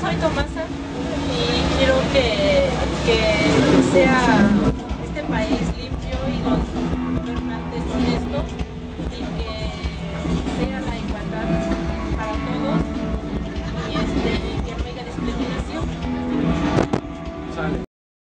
soy Tomasa y quiero que, que sea este país limpio y los gobernantes honestos.